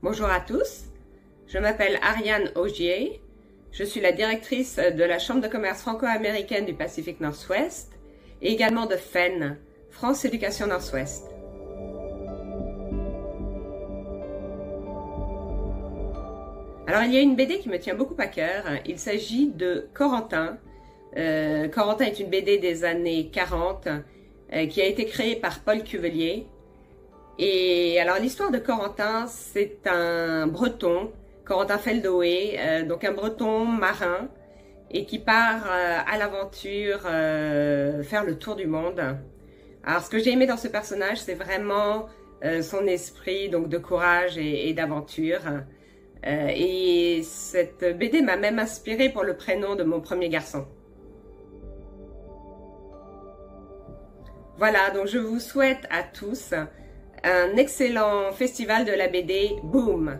Bonjour à tous, je m'appelle Ariane Augier, je suis la directrice de la Chambre de commerce franco-américaine du Pacifique Nord-Ouest et également de FEN, France Éducation Nord-Ouest. Alors il y a une BD qui me tient beaucoup à cœur, il s'agit de Corentin. Euh, Corentin est une BD des années 40 euh, qui a été créée par Paul Cuvelier et alors l'histoire de Corentin, c'est un breton, Corentin Feldoé, euh, donc un breton marin, et qui part euh, à l'aventure euh, faire le tour du monde. Alors ce que j'ai aimé dans ce personnage, c'est vraiment son esprit donc de courage et, et d'aventure. et cette BD m'a même inspiré pour le prénom de mon premier garçon. Voilà, donc je vous souhaite à tous un excellent festival de la BD. Boom!